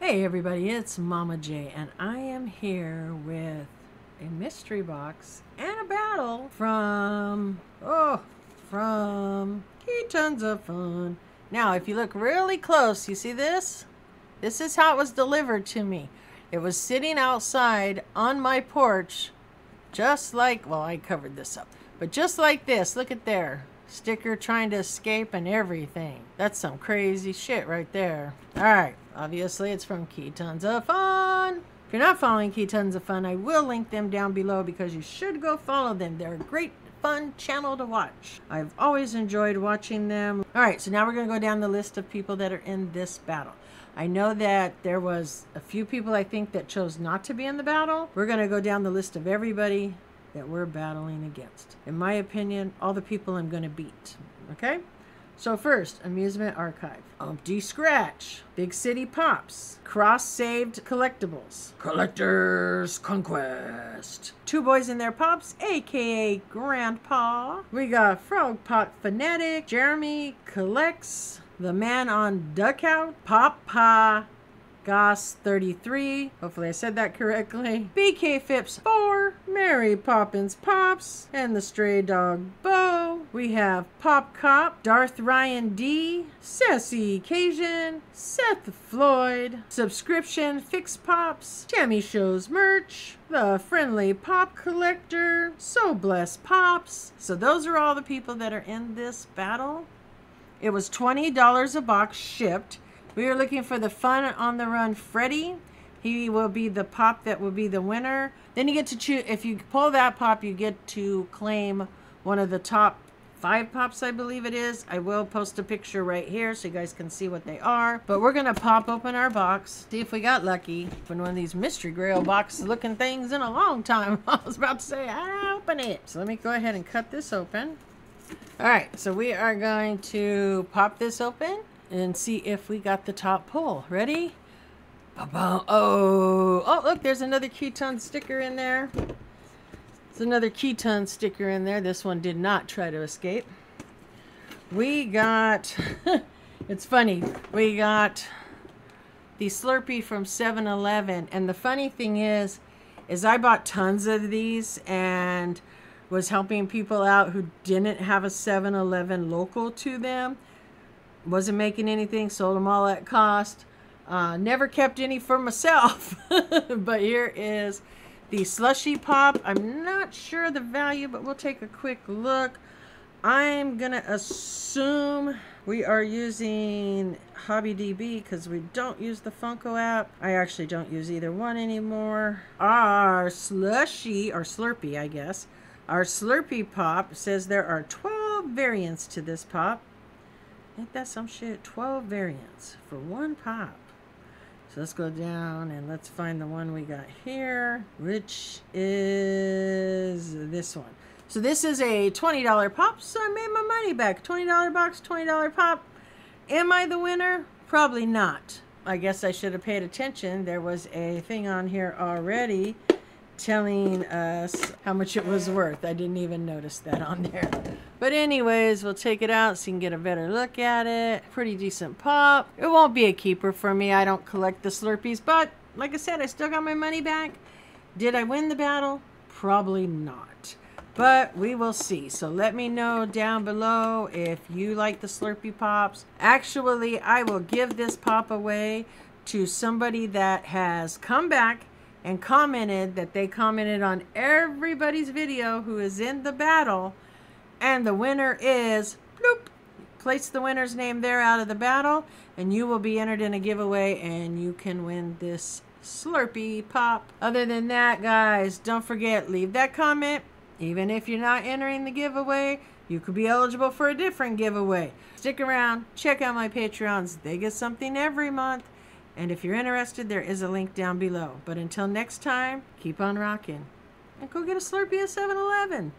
Hey everybody, it's Mama J, and I am here with a mystery box and a battle from, oh, from Key Tons of Fun. Now, if you look really close, you see this? This is how it was delivered to me. It was sitting outside on my porch, just like, well, I covered this up, but just like this. Look at there. Sticker trying to escape and everything. That's some crazy shit right there. All right. Obviously, it's from Key Tons of Fun. If you're not following Key Tons of Fun, I will link them down below because you should go follow them. They're a great fun channel to watch. I've always enjoyed watching them. All right, so now we're going to go down the list of people that are in this battle. I know that there was a few people I think that chose not to be in the battle. We're going to go down the list of everybody that we're battling against. In my opinion, all the people I'm going to beat. Okay? So first, Amusement Archive. Umpty Scratch. Big City Pops. Cross Saved Collectibles. Collector's Conquest. Two Boys and Their Pops, aka Grandpa. We got Frog Pop Fanatic. Jeremy Collects. The Man on Da Couch. Pop Pa. Goss 33. Hopefully I said that correctly. BK Phipps 4. Mary Poppins Pops. And the Stray Dog Bo. We have Pop Cop. Darth Ryan D. Sassy Cajun. Seth Floyd. Subscription Fix Pops. Tammy Shows Merch. The Friendly Pop Collector. So Bless Pops. So those are all the people that are in this battle. It was $20 a box shipped. We are looking for the Fun on the Run Freddy. He will be the pop that will be the winner. Then you get to choose, if you pull that pop, you get to claim one of the top five pops, I believe it is. I will post a picture right here so you guys can see what they are. But we're to pop open our box, see if we got lucky. Open one of these mystery grail box looking things in a long time. I was about to say, I open it. So let me go ahead and cut this open. All right, so we are going to pop this open and see if we got the top pull. Ready? Oh, oh, look, there's another Keyton sticker in there. There's another Keyton sticker in there. This one did not try to escape. We got, it's funny, we got the Slurpee from 7-Eleven. And the funny thing is, is I bought tons of these and was helping people out who didn't have a 7-Eleven local to them wasn't making anything, sold them all at cost. Uh, never kept any for myself. but here is the slushy pop. I'm not sure the value, but we'll take a quick look. I'm going to assume we are using HobbyDB because we don't use the Funko app. I actually don't use either one anymore. Our slushy, or Slurpee, I guess. Our Slurpee pop says there are 12 variants to this pop. Ain't that some shit? 12 variants for one pop. So let's go down and let's find the one we got here, which is this one. So this is a $20 pop, so I made my money back. $20 box, $20 pop. Am I the winner? Probably not. I guess I should have paid attention. There was a thing on here already telling us how much it was worth. I didn't even notice that on there. But anyways, we'll take it out so you can get a better look at it. Pretty decent pop. It won't be a keeper for me. I don't collect the Slurpees, but like I said, I still got my money back. Did I win the battle? Probably not. But we will see. So let me know down below if you like the Slurpee Pops. Actually, I will give this pop away to somebody that has come back and commented that they commented on everybody's video who is in the battle and the winner is bloop place the winner's name there out of the battle and you will be entered in a giveaway and you can win this slurpee pop other than that guys don't forget leave that comment even if you're not entering the giveaway you could be eligible for a different giveaway stick around check out my patreons they get something every month and if you're interested, there is a link down below. But until next time, keep on rocking. And go get a Slurpee at 7-Eleven.